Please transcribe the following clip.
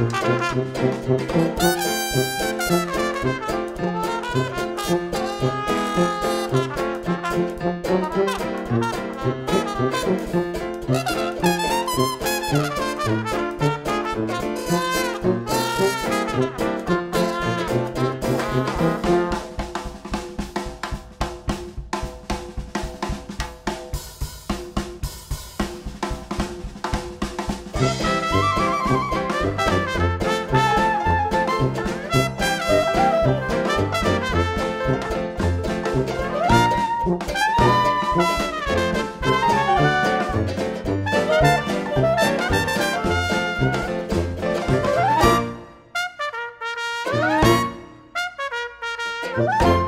Thank Música